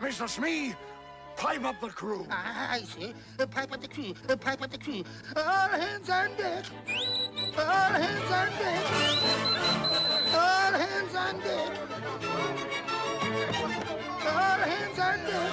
Mr. Smee, pipe up the crew. I see. Uh, pipe up the crew. Uh, pipe up the crew. All hands on deck. All hands on deck. All hands on deck. All hands on deck.